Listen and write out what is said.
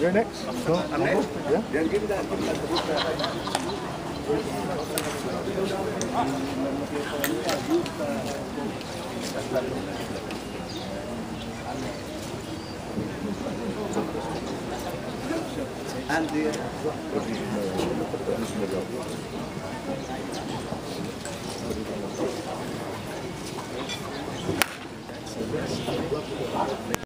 You're next. Go. I'm next? Yeah? yeah give that. And the...